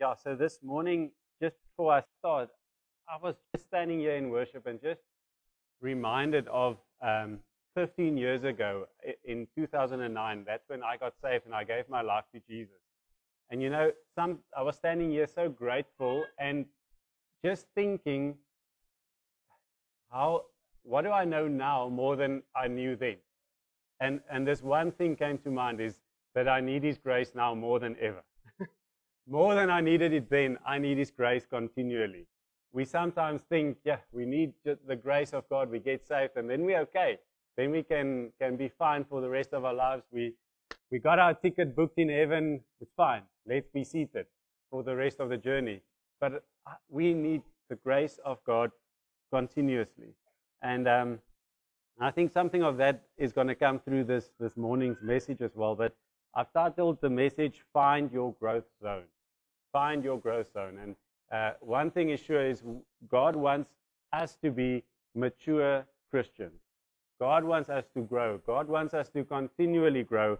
yeah, so this morning, just before I start, I was just standing here in worship and just reminded of um, 15 years ago in 2009. That's when I got saved and I gave my life to Jesus. And you know, some I was standing here so grateful and just thinking, how what do I know now more than I knew then? And and this one thing came to mind is that I need His grace now more than ever. More than I needed it then, I need His grace continually. We sometimes think, yeah, we need the grace of God. We get saved, and then we're okay. Then we can can be fine for the rest of our lives. We we got our ticket booked in heaven. It's fine. Let's be seated for the rest of the journey. But uh, we need the grace of God continuously. And um, I think something of that is going to come through this, this morning's message as well. But I've titled the message, Find Your Growth Zone. Find Your Growth Zone. And uh, one thing is sure is God wants us to be mature Christians. God wants us to grow. God wants us to continually grow.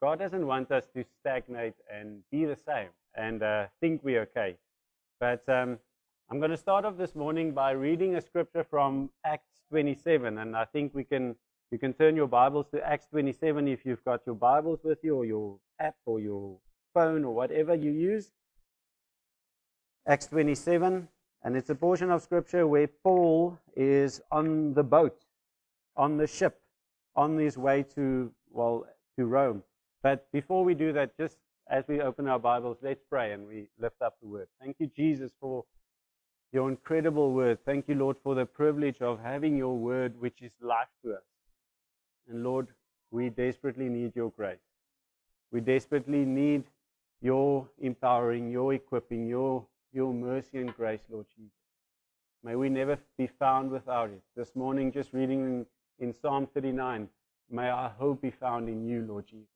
God doesn't want us to stagnate and be the same and uh, think we're okay. But um, I'm going to start off this morning by reading a scripture from Acts 27, and I think we can you can turn your Bibles to Acts 27 if you've got your Bibles with you or your app or your phone or whatever you use. Acts 27, and it's a portion of scripture where Paul is on the boat, on the ship, on his way to well to Rome. But before we do that, just as we open our Bibles, let's pray and we lift up the word. Thank you, Jesus, for your incredible word. Thank you, Lord, for the privilege of having your word, which is life to us. And Lord, we desperately need your grace. We desperately need your empowering, your equipping, your, your mercy and grace, Lord Jesus. May we never be found without it. This morning, just reading in, in Psalm 39, may our hope be found in you, Lord Jesus.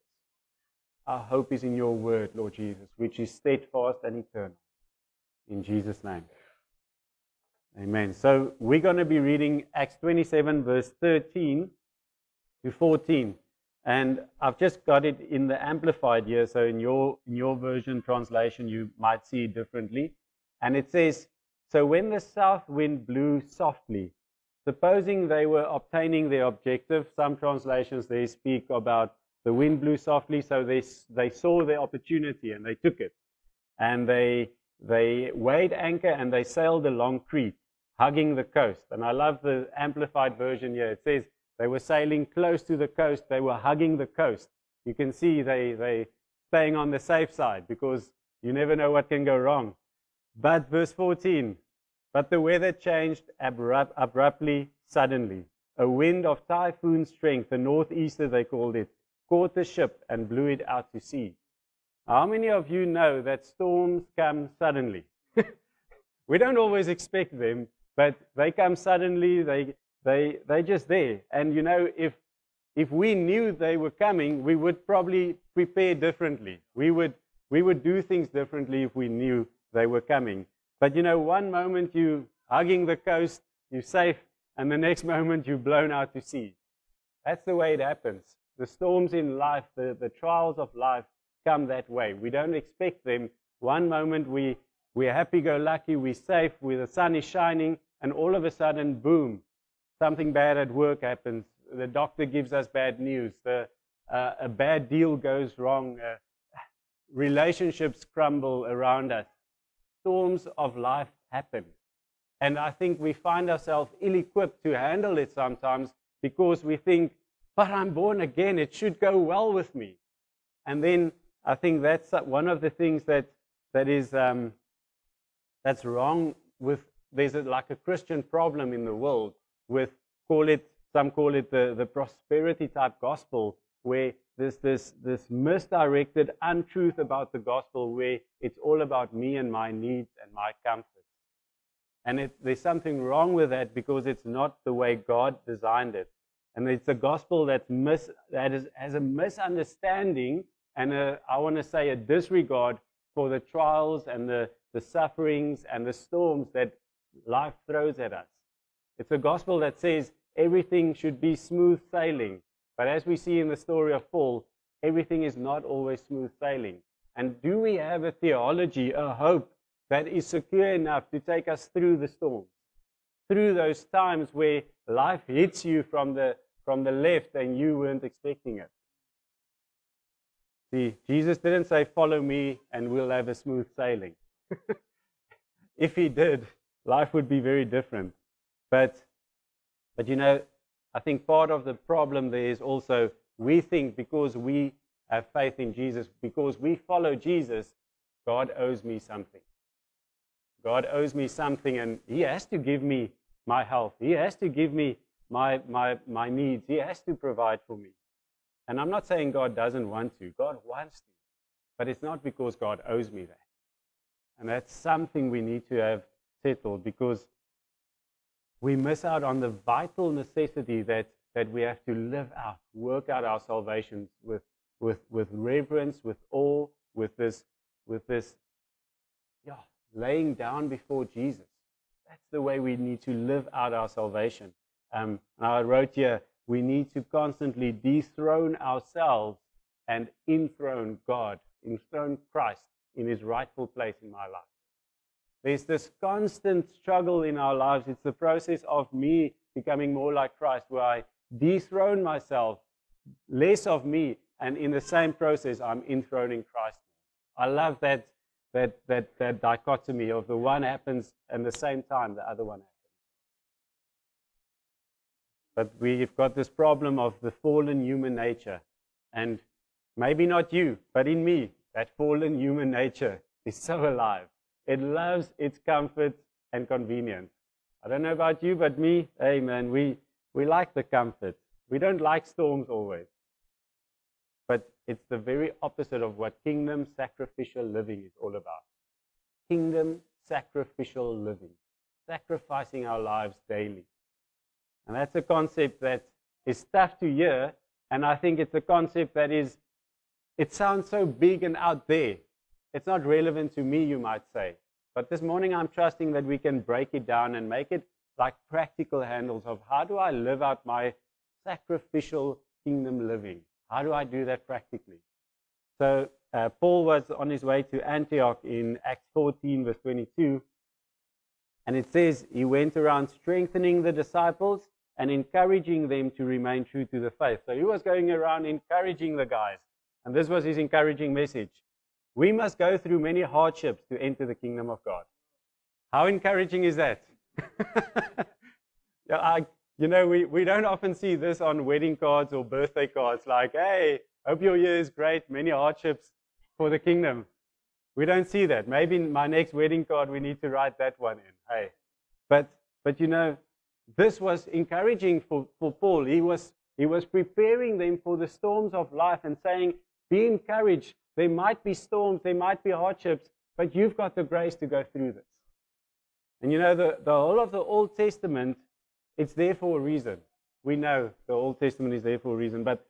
Our hope is in your word, Lord Jesus, which is steadfast and eternal. In Jesus' name. Amen. So we're going to be reading Acts 27, verse 13 to 14. And I've just got it in the amplified here. So in your, in your version translation, you might see it differently. And it says, So when the south wind blew softly, supposing they were obtaining their objective, some translations they speak about the wind blew softly, so they, they saw the opportunity and they took it. And they, they weighed anchor and they sailed along Crete, hugging the coast. And I love the amplified version here. It says they were sailing close to the coast, they were hugging the coast. You can see they, they staying on the safe side because you never know what can go wrong. But verse 14, but the weather changed abrupt, abruptly, suddenly. A wind of typhoon strength, the northeaster they called it, caught the ship and blew it out to sea. How many of you know that storms come suddenly? we don't always expect them, but they come suddenly, they, they, they're just there. And you know, if, if we knew they were coming, we would probably prepare differently. We would, we would do things differently if we knew they were coming. But you know, one moment you're hugging the coast, you're safe, and the next moment you're blown out to sea. That's the way it happens. The storms in life, the, the trials of life come that way. We don't expect them. One moment we, we're happy-go-lucky, we're safe, where the sun is shining, and all of a sudden, boom, something bad at work happens. The doctor gives us bad news. The, uh, a bad deal goes wrong. Uh, relationships crumble around us. Storms of life happen. And I think we find ourselves ill equipped to handle it sometimes because we think but I'm born again. It should go well with me. And then I think that's one of the things that, that is, um, that's wrong with, there's a, like a Christian problem in the world with, call it, some call it the, the prosperity type gospel, where there's this, this misdirected untruth about the gospel where it's all about me and my needs and my comfort. And it, there's something wrong with that because it's not the way God designed it. And it's a gospel that's mis, that is, has a misunderstanding and a, I want to say a disregard for the trials and the, the sufferings and the storms that life throws at us. It's a gospel that says everything should be smooth sailing. But as we see in the story of Paul, everything is not always smooth sailing. And do we have a theology, a hope that is secure enough to take us through the storm? Through those times where life hits you from the, from the left and you weren't expecting it. See, Jesus didn't say, Follow me and we'll have a smooth sailing. if he did, life would be very different. But, but you know, I think part of the problem there is also we think because we have faith in Jesus, because we follow Jesus, God owes me something. God owes me something, and He has to give me my health. He has to give me my, my, my needs. He has to provide for me. And I'm not saying God doesn't want to, God wants to. But it's not because God owes me that. And that's something we need to have settled because we miss out on the vital necessity that, that we have to live out, work out our salvation with, with, with reverence, with awe, with this, with this yeah, laying down before Jesus. That's the way we need to live out our salvation. Um, I wrote here, we need to constantly dethrone ourselves and enthrone God, enthrone Christ in his rightful place in my life. There's this constant struggle in our lives. It's the process of me becoming more like Christ, where I dethrone myself, less of me, and in the same process, I'm enthroning Christ. I love that, that, that, that dichotomy of the one happens and the same time the other one happens. But we've got this problem of the fallen human nature. And maybe not you, but in me, that fallen human nature is so alive. It loves its comfort and convenience. I don't know about you, but me, hey man, we, we like the comfort. We don't like storms always. But it's the very opposite of what kingdom sacrificial living is all about. Kingdom sacrificial living, sacrificing our lives daily. And that's a concept that is tough to hear, and I think it's a concept that is, it sounds so big and out there. It's not relevant to me, you might say. But this morning I'm trusting that we can break it down and make it like practical handles of how do I live out my sacrificial kingdom living? How do I do that practically? So uh, Paul was on his way to Antioch in Acts 14, verse 22. And it says he went around strengthening the disciples and encouraging them to remain true to the faith. So he was going around encouraging the guys. And this was his encouraging message. We must go through many hardships to enter the kingdom of God. How encouraging is that? yeah, I, you know, we, we don't often see this on wedding cards or birthday cards like, hey, hope your year is great, many hardships for the kingdom. We don't see that. Maybe in my next wedding card, we need to write that one in. Hey, but, but you know, this was encouraging for, for Paul. He was, he was preparing them for the storms of life and saying, Be encouraged. There might be storms, there might be hardships, but you've got the grace to go through this. And you know, the, the whole of the Old Testament, it's there for a reason. We know the Old Testament is there for a reason, but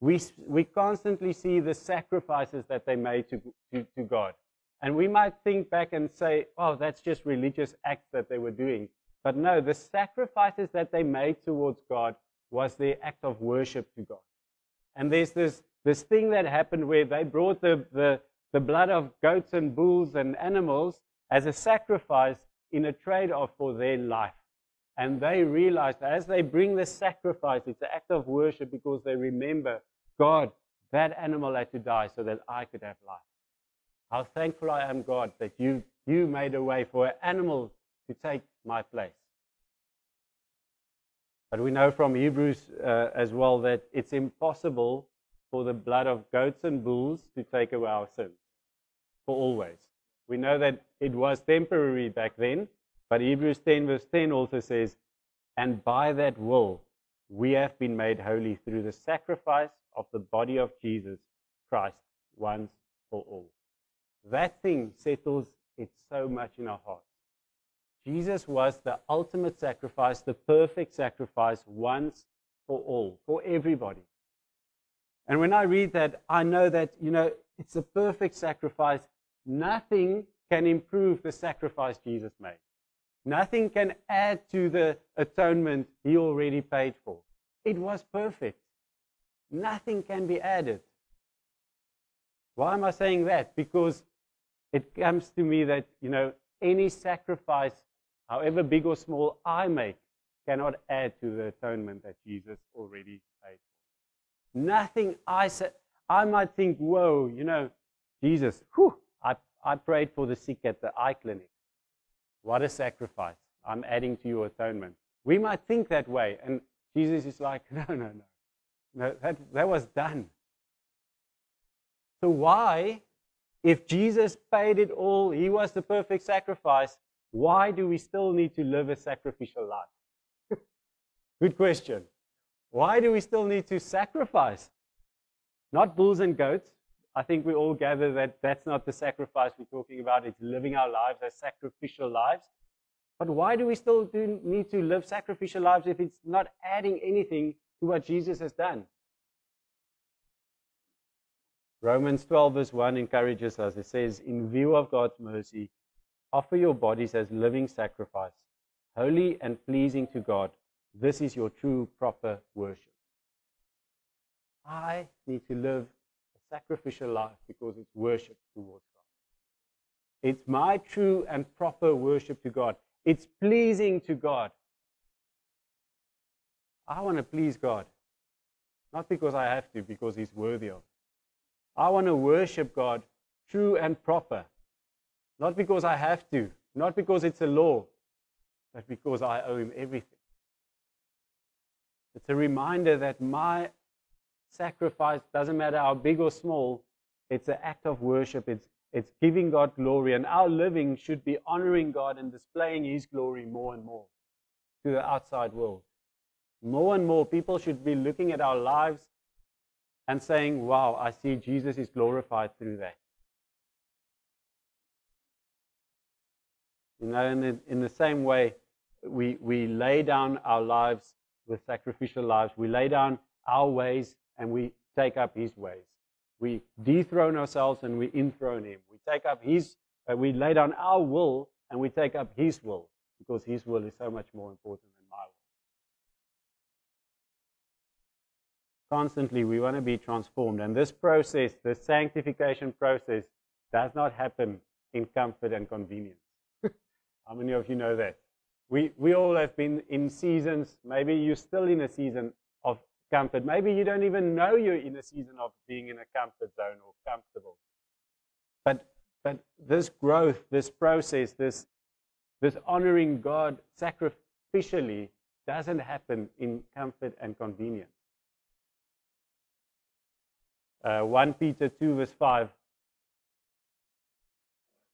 we, we constantly see the sacrifices that they made to, to, to God. And we might think back and say, oh, that's just religious acts that they were doing. But no, the sacrifices that they made towards God was their act of worship to God. And there's this, this thing that happened where they brought the, the, the blood of goats and bulls and animals as a sacrifice in a trade off for their life. And they realized that as they bring the sacrifice, it's an act of worship because they remember, God, that animal had to die so that I could have life. How thankful I am, God, that you, you made a way for an animal to take my place. But we know from Hebrews uh, as well that it's impossible for the blood of goats and bulls to take away our sins for always. We know that it was temporary back then, but Hebrews 10, verse 10 also says, And by that will we have been made holy through the sacrifice of the body of Jesus Christ once for all. That thing settles it so much in our hearts. Jesus was the ultimate sacrifice, the perfect sacrifice once for all, for everybody. And when I read that, I know that, you know, it's a perfect sacrifice. Nothing can improve the sacrifice Jesus made. Nothing can add to the atonement he already paid for. It was perfect. Nothing can be added. Why am I saying that? Because it comes to me that, you know, any sacrifice, however big or small I make, cannot add to the atonement that Jesus already. Nothing I said, I might think, whoa, you know, Jesus, whew, I, I prayed for the sick at the eye clinic. What a sacrifice. I'm adding to your atonement. We might think that way. And Jesus is like, no, no, no. No, that, that was done. So why, if Jesus paid it all, he was the perfect sacrifice, why do we still need to live a sacrificial life? Good question. Why do we still need to sacrifice? Not bulls and goats. I think we all gather that that's not the sacrifice we're talking about. It's living our lives as sacrificial lives. But why do we still do need to live sacrificial lives if it's not adding anything to what Jesus has done? Romans 12, verse 1 encourages us. It says, In view of God's mercy, offer your bodies as living sacrifice, holy and pleasing to God. This is your true, proper worship. I need to live a sacrificial life because it's worship towards God. It's my true and proper worship to God. It's pleasing to God. I want to please God. Not because I have to, because He's worthy of it. I want to worship God true and proper. Not because I have to, not because it's a law, but because I owe Him everything. It's a reminder that my sacrifice doesn't matter how big or small, it's an act of worship. It's it's giving God glory, and our living should be honoring God and displaying His glory more and more to the outside world. More and more people should be looking at our lives and saying, Wow, I see Jesus is glorified through that. You know, in the, in the same way, we, we lay down our lives with sacrificial lives. We lay down our ways and we take up His ways. We dethrone ourselves and we enthrone Him. We take up His, uh, we lay down our will and we take up His will because His will is so much more important than my will. Constantly, we want to be transformed. And this process, this sanctification process, does not happen in comfort and convenience. How many of you know that? We, we all have been in seasons, maybe you're still in a season of comfort. Maybe you don't even know you're in a season of being in a comfort zone or comfortable. But, but this growth, this process, this, this honoring God sacrificially doesn't happen in comfort and convenience. Uh, 1 Peter 2, verse 5.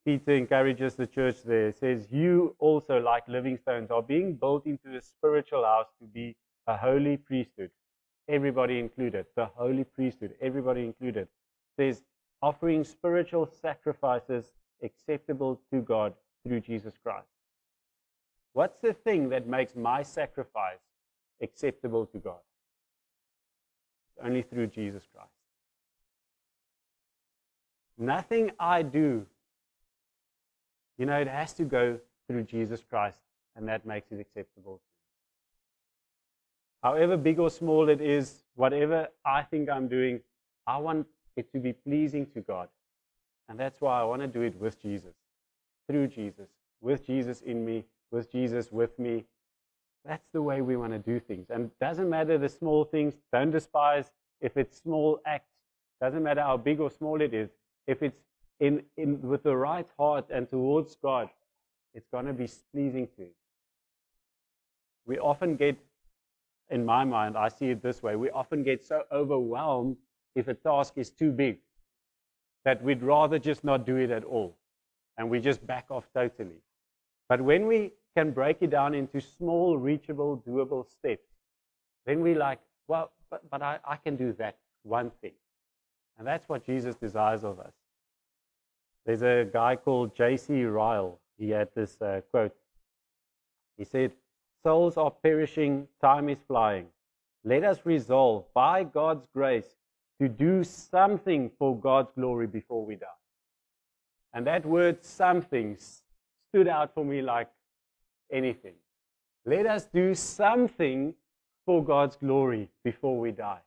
Peter encourages the church there. says, You also, like living stones, are being built into a spiritual house to be a holy priesthood everybody included, the holy priesthood, everybody included, says offering spiritual sacrifices acceptable to God through Jesus Christ. What's the thing that makes my sacrifice acceptable to God? Only through Jesus Christ. Nothing I do, you know, it has to go through Jesus Christ, and that makes it acceptable however big or small it is, whatever I think I'm doing, I want it to be pleasing to God. And that's why I want to do it with Jesus, through Jesus, with Jesus in me, with Jesus with me. That's the way we want to do things. And doesn't matter the small things, don't despise if it's small acts. Doesn't matter how big or small it is. If it's in, in with the right heart and towards God, it's going to be pleasing to Him. We often get in my mind, I see it this way. We often get so overwhelmed if a task is too big that we'd rather just not do it at all and we just back off totally. But when we can break it down into small, reachable, doable steps, then we like, well, but, but I, I can do that one thing. And that's what Jesus desires of us. There's a guy called J.C. Ryle. He had this uh, quote. He said, Souls are perishing, time is flying. Let us resolve, by God's grace, to do something for God's glory before we die. And that word something stood out for me like anything. Let us do something for God's glory before we die.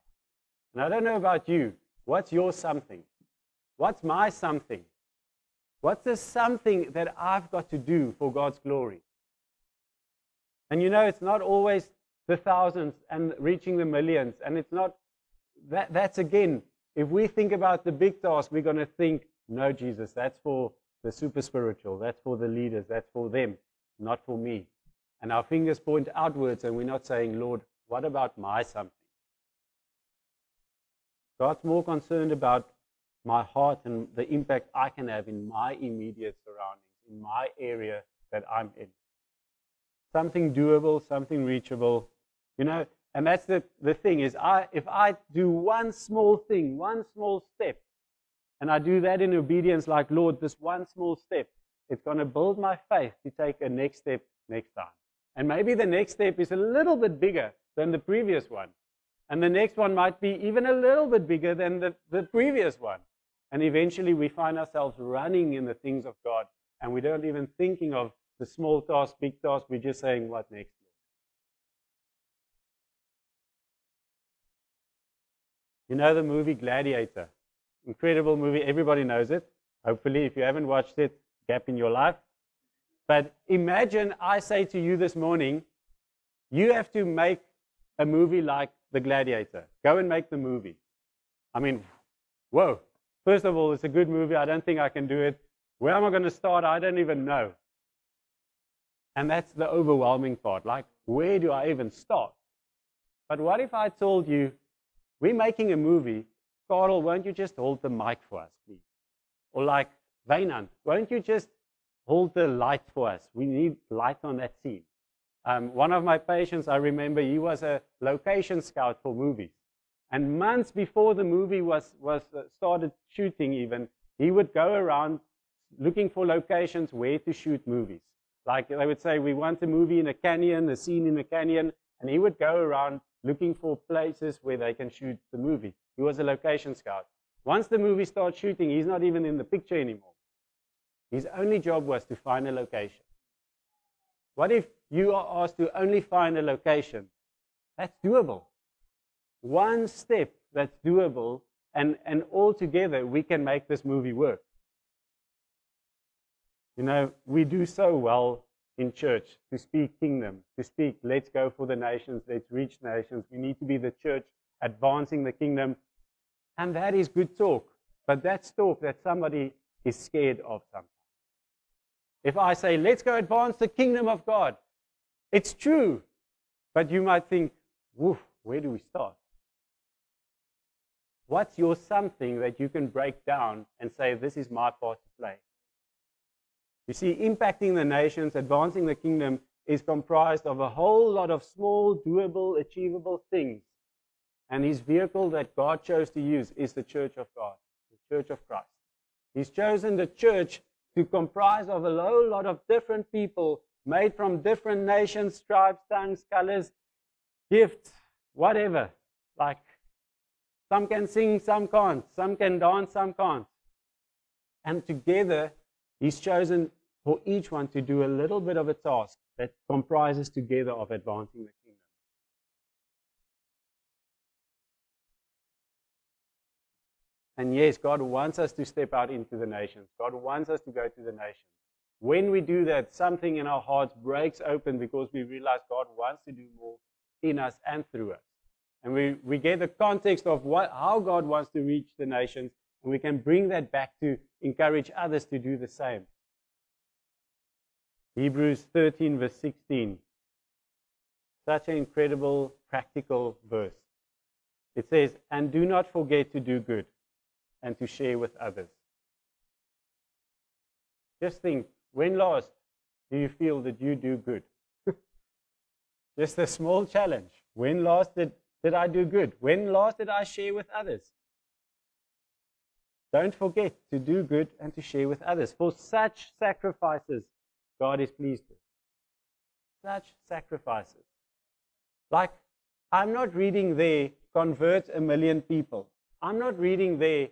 And I don't know about you. What's your something? What's my something? What's the something that I've got to do for God's glory? And you know, it's not always the thousands and reaching the millions. And it's not that, that's again, if we think about the big task, we're going to think, no, Jesus, that's for the super spiritual, that's for the leaders, that's for them, not for me. And our fingers point outwards, and we're not saying, Lord, what about my something? God's more concerned about my heart and the impact I can have in my immediate surroundings, in my area that I'm in. Something doable, something reachable, you know, and that's the, the thing is I if I do one small thing, one small step, and I do that in obedience like Lord, this one small step, it's going to build my faith to take a next step next time. And maybe the next step is a little bit bigger than the previous one. And the next one might be even a little bit bigger than the, the previous one. And eventually we find ourselves running in the things of God and we don't even thinking of the small task, big task. We're just saying, what next? You know the movie Gladiator? Incredible movie. Everybody knows it. Hopefully, if you haven't watched it, gap in your life. But imagine I say to you this morning, you have to make a movie like The Gladiator. Go and make the movie. I mean, whoa. First of all, it's a good movie. I don't think I can do it. Where am I going to start? I don't even know. And that's the overwhelming part. Like, where do I even start? But what if I told you we're making a movie. Carl, won't you just hold the mic for us, please? Or like, Weinand, won't you just hold the light for us? We need light on that scene. Um, one of my patients, I remember, he was a location scout for movies. And months before the movie was, was uh, started shooting even, he would go around looking for locations where to shoot movies. Like they would say, we want a movie in a canyon, a scene in a canyon, and he would go around looking for places where they can shoot the movie. He was a location scout. Once the movie starts shooting, he's not even in the picture anymore. His only job was to find a location. What if you are asked to only find a location? That's doable. One step that's doable, and, and all together we can make this movie work. You know, we do so well in church to speak kingdom, to speak, let's go for the nations, let's reach nations. We need to be the church advancing the kingdom. And that is good talk. But that's talk that somebody is scared of sometimes. If I say, let's go advance the kingdom of God, it's true. But you might think, woof, where do we start? What's your something that you can break down and say, this is my part to play? You see, impacting the nations, advancing the kingdom is comprised of a whole lot of small, doable, achievable things. And his vehicle that God chose to use is the church of God, the church of Christ. He's chosen the church to comprise of a whole lot of different people made from different nations, tribes, tongues, colors, gifts, whatever. Like some can sing, some can't. Some can dance, some can't. And together, he's chosen for each one to do a little bit of a task that comprises together of advancing the kingdom. And yes, God wants us to step out into the nations. God wants us to go to the nations. When we do that, something in our hearts breaks open because we realize God wants to do more in us and through us. And we, we get the context of what, how God wants to reach the nations, and we can bring that back to encourage others to do the same. Hebrews 13, verse 16. Such an incredible, practical verse. It says, And do not forget to do good and to share with others. Just think, when last do you feel that you do good? Just a small challenge. When last did, did I do good? When last did I share with others? Don't forget to do good and to share with others. For such sacrifices God is pleased with. Such sacrifices. Like, I'm not reading there, convert a million people. I'm not reading there,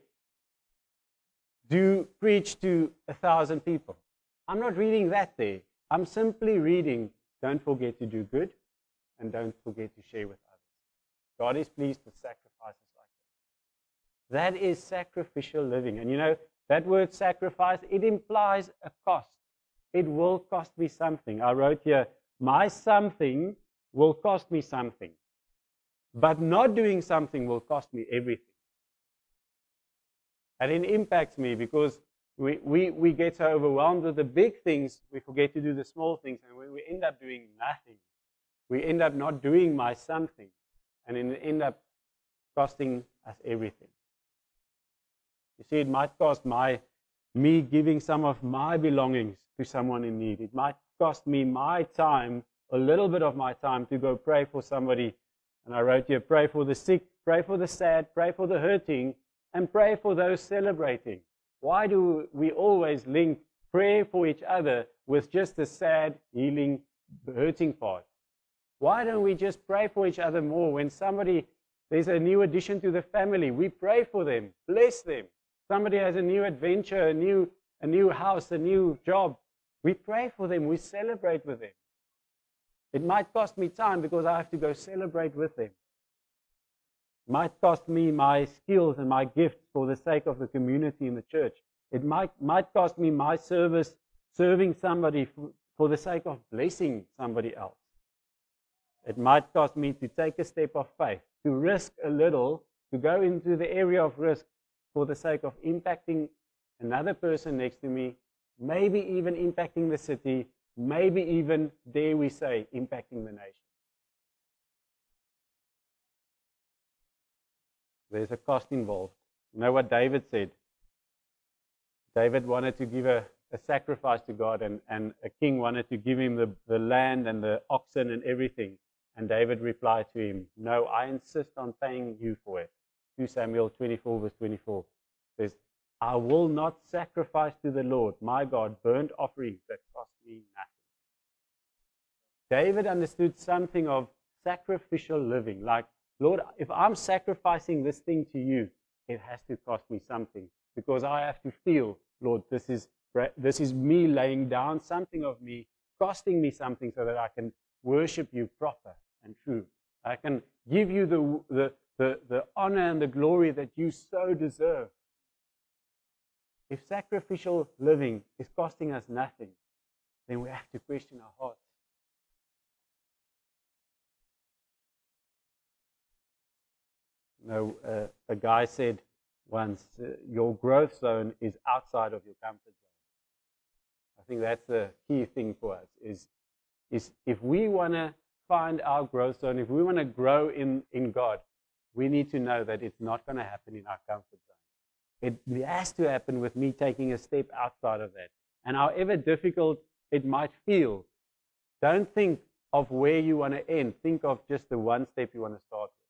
do preach to a thousand people. I'm not reading that there. I'm simply reading, don't forget to do good and don't forget to share with others. God is pleased with sacrifices like that. That is sacrificial living. And you know, that word sacrifice, it implies a cost. It will cost me something. I wrote here, my something will cost me something. But not doing something will cost me everything. And it impacts me because we, we, we get so overwhelmed with the big things, we forget to do the small things, and we, we end up doing nothing. We end up not doing my something, and it end up costing us everything. You see, it might cost my me giving some of my belongings to someone in need. It might cost me my time, a little bit of my time, to go pray for somebody. And I wrote here, pray for the sick, pray for the sad, pray for the hurting, and pray for those celebrating. Why do we always link prayer for each other with just the sad, healing, hurting part? Why don't we just pray for each other more? When somebody, there's a new addition to the family, we pray for them, bless them. Somebody has a new adventure, a new, a new house, a new job. We pray for them, we celebrate with them. It might cost me time because I have to go celebrate with them. Might cost me my skills and my gifts for the sake of the community in the church. It might, might cost me my service serving somebody for, for the sake of blessing somebody else. It might cost me to take a step of faith, to risk a little, to go into the area of risk for the sake of impacting another person next to me, maybe even impacting the city, maybe even, dare we say, impacting the nation. There's a cost involved. You know what David said? David wanted to give a, a sacrifice to God, and, and a king wanted to give him the, the land and the oxen and everything. And David replied to him, No, I insist on paying you for it. 2 Samuel 24, verse 24 says, I will not sacrifice to the Lord my God burnt offerings that cost me nothing. David understood something of sacrificial living. Like, Lord, if I'm sacrificing this thing to you, it has to cost me something because I have to feel, Lord, this is, this is me laying down something of me, costing me something so that I can worship you proper and true. I can give you the, the, the, the honor and the glory that you so deserve. If sacrificial living is costing us nothing, then we have to question our hearts. Know, uh, a guy said once, uh, your growth zone is outside of your comfort zone. I think that's the key thing for us is, is if we want to find our growth zone, if we want to grow in, in God, we need to know that it's not going to happen in our comfort zone. It has to happen with me taking a step outside of that. And however difficult it might feel, don't think of where you want to end. Think of just the one step you want to start with.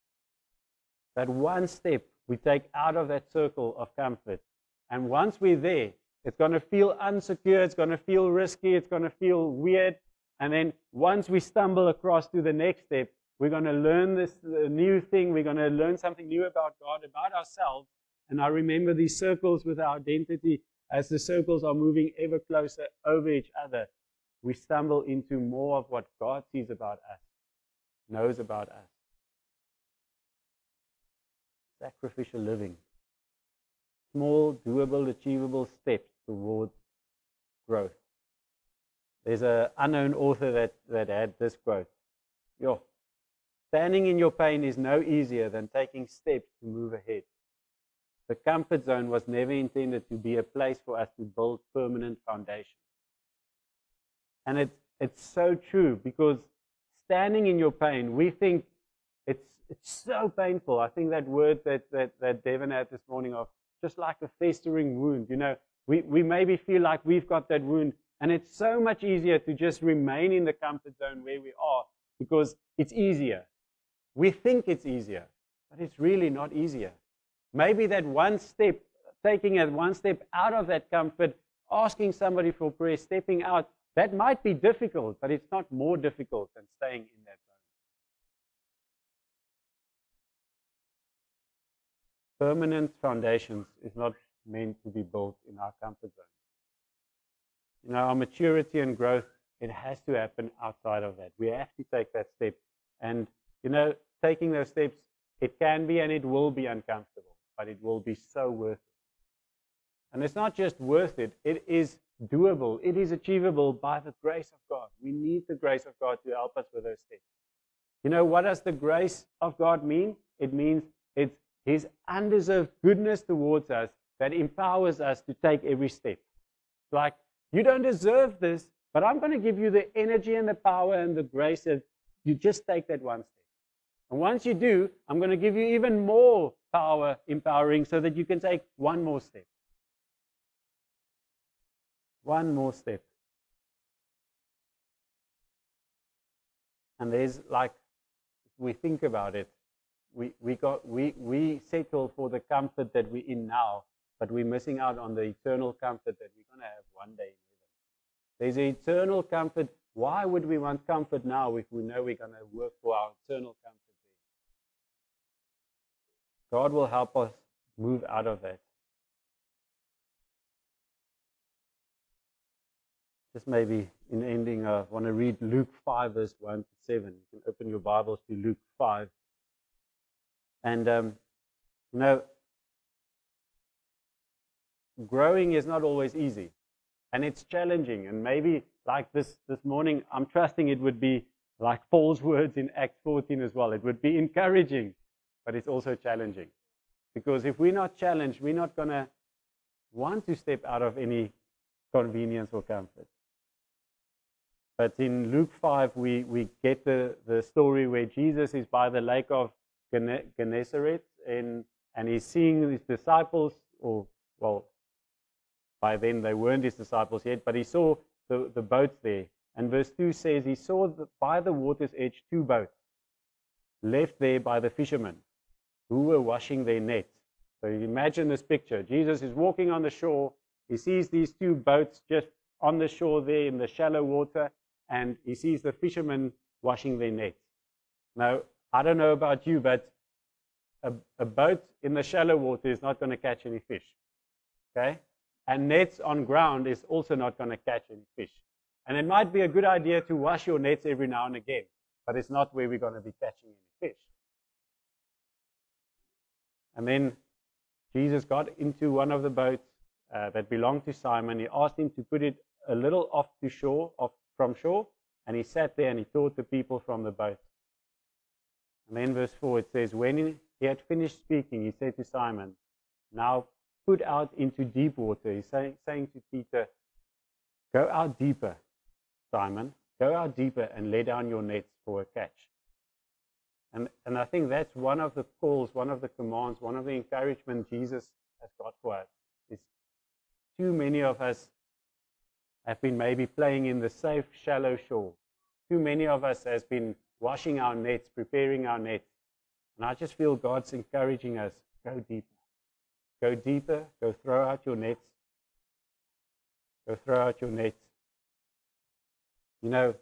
That one step we take out of that circle of comfort. And once we're there, it's going to feel unsecure, it's going to feel risky, it's going to feel weird, and then once we stumble across to the next step, we're going to learn this uh, new thing. We're going to learn something new about God, about ourselves. And I remember these circles with our identity as the circles are moving ever closer over each other. We stumble into more of what God sees about us, knows about us. Sacrificial living. Small, doable, achievable steps towards growth. There's an unknown author that, that had this quote. Yo, standing in your pain is no easier than taking steps to move ahead. The comfort zone was never intended to be a place for us to build permanent foundations. And it's, it's so true because standing in your pain, we think it's, it's so painful. I think that word that, that, that Devin had this morning of just like a festering wound, you know, we, we maybe feel like we've got that wound and it's so much easier to just remain in the comfort zone where we are because it's easier. We think it's easier, but it's really not easier. Maybe that one step, taking it one step out of that comfort, asking somebody for prayer, stepping out, that might be difficult, but it's not more difficult than staying in Permanent foundations is not meant to be built in our comfort zone you know, our maturity and growth, it has to happen outside of that. We have to take that step. And, you know, taking those steps, it can be and it will be uncomfortable. but it will be so worth it. And it's not just worth it, it is doable, it is achievable by the grace of God. We need the grace of God to help us with those steps. You know, what does the grace of God mean? It means it's His undeserved goodness towards us that empowers us to take every step. Like, you don't deserve this, but I'm going to give you the energy and the power and the grace that you just take that one step. And once you do, I'm going to give you even more power, empowering, so that you can take one more step. One more step. And there's like, we think about it, we, we, got, we, we settle for the comfort that we're in now, but we're missing out on the eternal comfort that we're going to have one day in heaven. There's eternal comfort. Why would we want comfort now if we know we're going to work for our eternal comfort? God will help us move out of that. Just maybe in ending, I want to read Luke 5, verse 1 to 7. You can open your Bibles to Luke 5. And, um, you know, growing is not always easy and it's challenging. And maybe like this, this morning, I'm trusting it would be like Paul's words in Acts 14 as well. It would be encouraging, but it's also challenging. Because if we're not challenged, we're not to want to step out of any convenience or comfort. But in Luke 5, we, we get the, the story where Jesus is by the lake of Gennesaret and, and he's seeing his disciples, or, well, by then they weren't his disciples yet, but he saw the, the boats there. And verse 2 says he saw by the water's edge two boats left there by the fishermen who were washing their nets. So imagine this picture. Jesus is walking on the shore. He sees these two boats just on the shore there in the shallow water, and he sees the fishermen washing their nets. Now, I don't know about you, but a, a boat in the shallow water is not going to catch any fish. Okay? And nets on ground is also not going to catch any fish. And it might be a good idea to wash your nets every now and again, but it's not where we're going to be catching any fish. And then Jesus got into one of the boats uh, that belonged to Simon. He asked him to put it a little off to shore, off from shore, and he sat there and he taught the people from the boat. And then verse 4 it says, When he had finished speaking, he said to Simon, Now put out into deep water. He's saying, saying to Peter, Go out deeper, Simon. Go out deeper and lay down your nets for a catch. And, and I think that's one of the calls, one of the commands, one of the encouragement Jesus has got for us. Is too many of us have been maybe playing in the safe, shallow shore. Too many of us has been washing our nets, preparing our nets. And I just feel God's encouraging us go deeper. Go deeper. Go throw out your nets. Go throw out your nets. You know,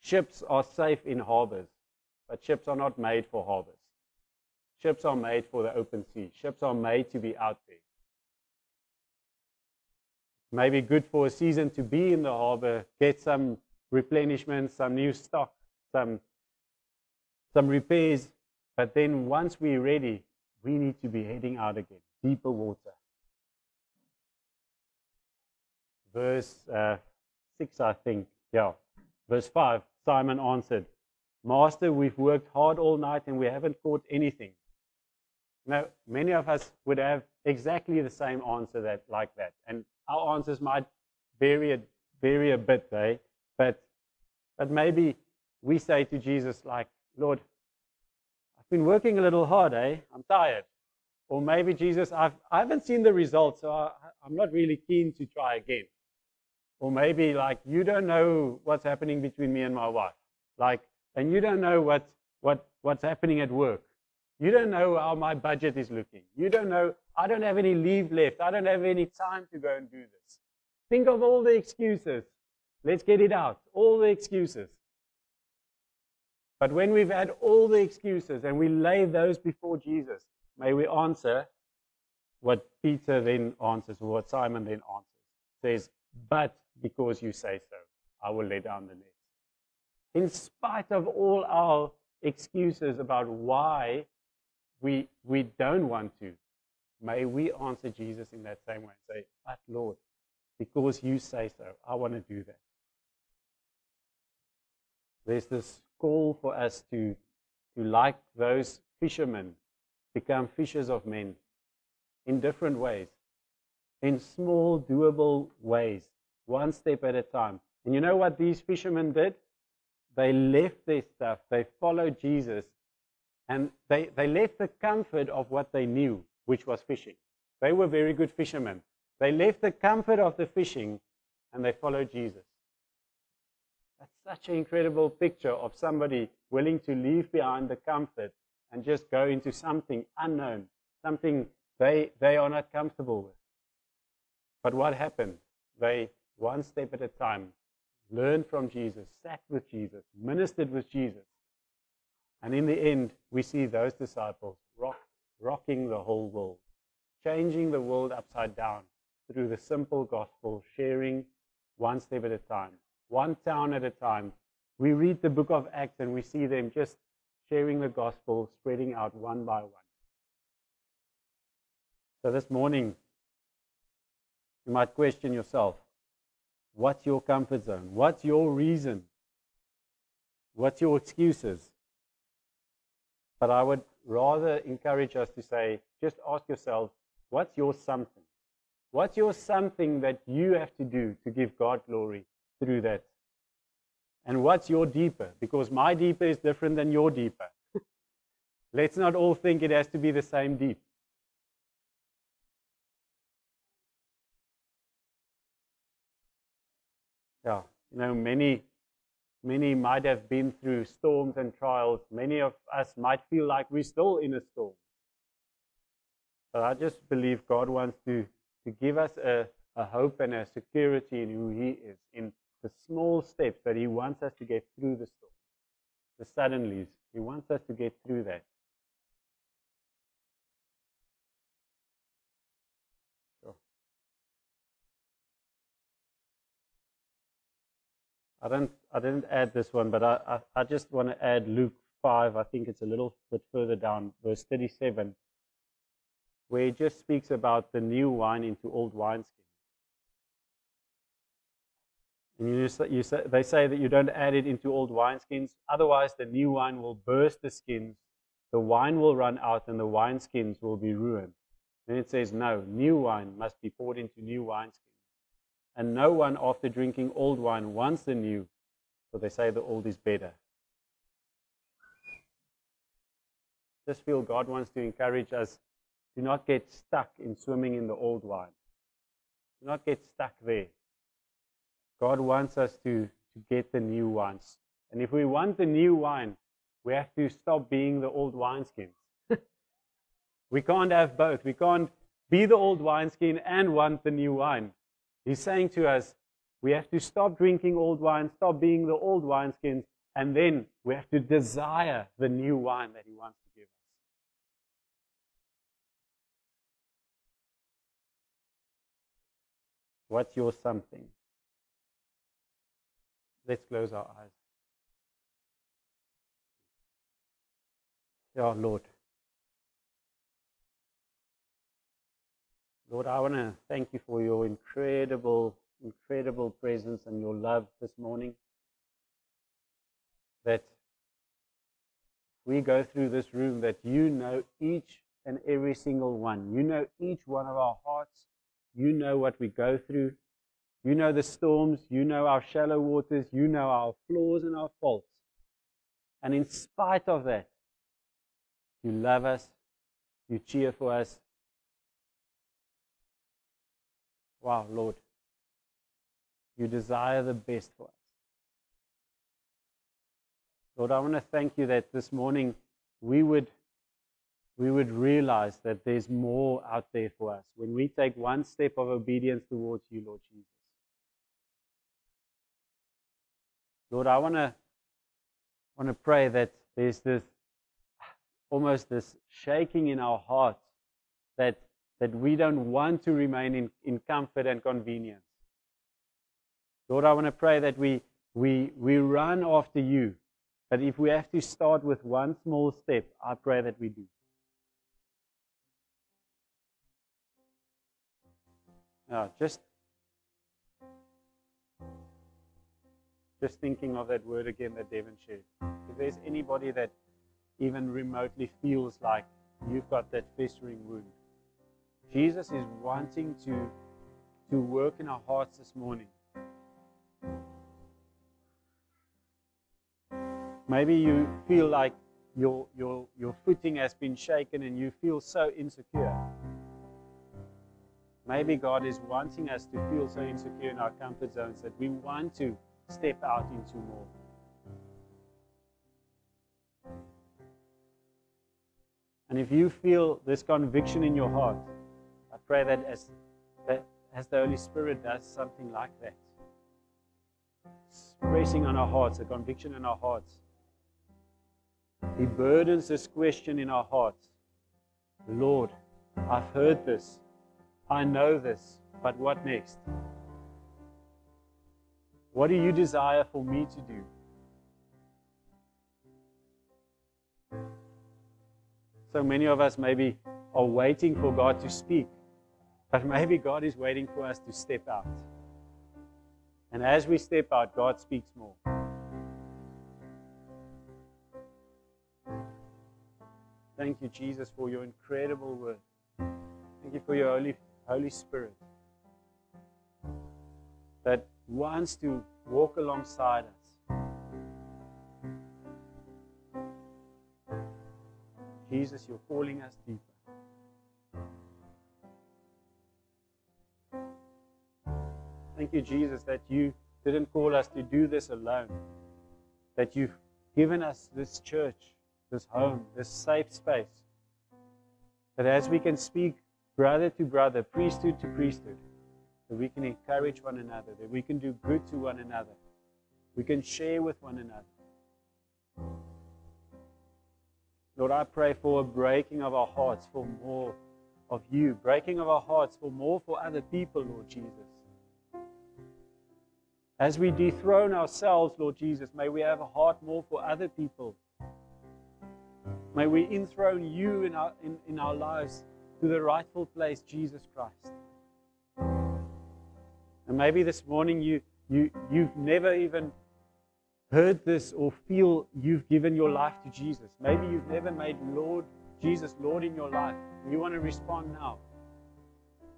ships are safe in harbors, but ships are not made for harbors. Ships are made for the open sea. Ships are made to be out there. Maybe good for a season to be in the harbor, get some replenishment, some new stock, some, some repairs. But then once we're ready, we need to be heading out again, deeper water. Verse uh, 6, I think. Yeah. Verse 5 Simon answered, Master, we've worked hard all night and we haven't caught anything. Now, many of us would have exactly the same answer that like that. And our answers might vary a, vary a bit, eh? But but maybe we say to Jesus, like, Lord, I've been working a little hard, eh? I'm tired. Or maybe, Jesus, I've, I haven't seen the results, so I, I'm not really keen to try again. Or maybe, like, you don't know what's happening between me and my wife. Like, and you don't know what, what, what's happening at work. You don't know how my budget is looking. You don't know, I don't have any leave left. I don't have any time to go and do this. Think of all the excuses Let's get it out. All the excuses. But when we've had all the excuses and we lay those before Jesus, may we answer what Peter then answers, or what Simon then answers. Says, But because you say so, I will lay down the net. In spite of all our excuses about why we, we don't want to, May we answer Jesus in that same way and say, But Lord, because you say so, I want to do that. There's this call for us to, to like those fishermen, become fishers of men in different ways, in small, doable ways, one step at a time. And you know what these fishermen did? They left their stuff, they followed Jesus, and they, they left the comfort of what they knew, which was fishing. They were very good fishermen. They left the comfort of the fishing and they followed Jesus. That's such an incredible picture of somebody willing to leave behind the comfort and just go into something unknown, something they, they are not comfortable with. But what happened? They, one step at a time, learned from Jesus, sat with Jesus, ministered with Jesus. And in the end, we see those disciples rock, rocking the whole world, changing the world upside down through the simple gospel, sharing one step at a time, one town at a time. We read the book of Acts and we see them just sharing the gospel, spreading out one by one. So this morning, you might question yourself what's your comfort zone? What's your reason? What's your excuses? But I would rather encourage us to say, just ask yourself, what's your something? What's your something that you have to do to give God glory through that? And what's your deeper? Because my deeper is different than your deeper. Let's not all think it has to be the same deep. Yeah, you know, many, many might have been through storms and trials. Many of us might feel like we're still in a storm. But I just believe God wants to, to give us a, a hope and a security in who He is, in the small steps that He wants us to get through the storm, the suddenlies. He wants us to get through that. I don't I didn't add this one, but I, I, I just want to add Luke 5. I think it's a little bit further down, verse 37, where it just speaks about the new wine into old wineskins. And you, you say, they say that you don't add it into old wineskins, otherwise the new wine will burst the skins, the wine will run out, and the wineskins will be ruined. Then it says, no, new wine must be poured into new wineskins and no one after drinking old wine wants the new, for they say the old is better. Just feel God wants to encourage us to not get stuck in swimming in the old wine. Do not get stuck there. God wants us to, to get the new wines. And if we want the new wine, we have to stop being the old wineskins. we can't have both. We can't be the old wineskin and want the new wine. He's saying to us, we have to stop drinking old wine, stop being the old wineskins, and then we have to desire the new wine that He wants to give us. What's your something? Let's close our eyes. Yeah, Lord. Lord, I want to thank you for your incredible, incredible presence and your love this morning. That we go through this room, that you know each and every single one. You know each one of our hearts. You know what we go through. You know the storms. You know our shallow waters. You know our flaws and our faults. And in spite of that, you love us. You cheer for us. Wow, Lord, you desire the best for us. Lord, I want to thank you that this morning we would, we would realize that there's more out there for us when we take one step of obedience towards you, Lord Jesus. Lord, I want to, want to pray that there's this almost this shaking in our hearts that that we don't want to remain in, in comfort and convenience. Lord, I want to pray that we, we, we run after you. But if we have to start with one small step, I pray that we do. Yeah, just just thinking of that word again that Devin shared. If there's anybody that even remotely feels like you've got that festering wound, Jesus is wanting to, to work in our hearts this morning. Maybe you feel like your, your, your footing has been shaken and you feel so insecure. Maybe God is wanting us to feel so insecure in our comfort zones that we want to step out into more. And if you feel this conviction in your heart, I pray that as, that as the Holy Spirit does something like that, pressing on our hearts, a conviction in our hearts, He burdens this question in our hearts Lord, I've heard this. I know this, but what next? What do you desire for me to do? So many of us maybe are waiting for God to speak, but maybe God is waiting for us to step out. And as we step out, God speaks more. Thank you, Jesus, for your incredible word. Thank you for your Holy, Holy Spirit that wants to walk alongside us. Jesus, you're calling us deeper. Thank you, Jesus, that you didn't call us to do this alone, that you've given us this church, this home, this safe space, that as we can speak brother to brother, priesthood to priesthood, that we can encourage one another, that we can do good to one another, we can share with one another. Lord, I pray for a breaking of our hearts for more of you, breaking of our hearts for more for other people, Lord Jesus. As we dethrone ourselves, Lord Jesus, may we have a heart more for other people. May we enthrone you in our, in, in our lives to the rightful place, Jesus Christ. And maybe this morning you, you, you've never even heard this or feel you've given your life to Jesus. Maybe you've never made Lord Jesus Lord in your life. You want to respond now.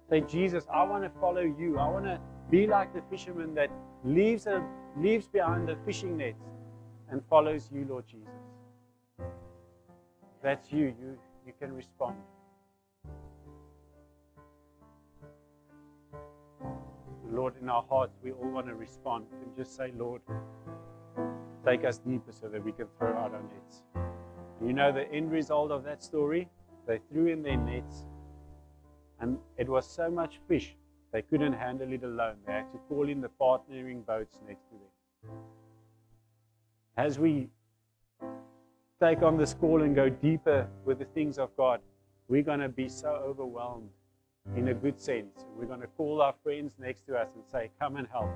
Say, Jesus, I want to follow you. I want to be like the fisherman that leaves, a, leaves behind the fishing nets and follows you, Lord Jesus. That's you, you, you can respond. Lord, in our hearts, we all want to respond and just say, Lord, take us deeper so that we can throw out our nets. And you know the end result of that story? They threw in their nets, and it was so much fish, they couldn't handle it alone. They had to call in the partnering boats next to them. As we take on this call and go deeper with the things of God, we're going to be so overwhelmed in a good sense. We're going to call our friends next to us and say, Come and help.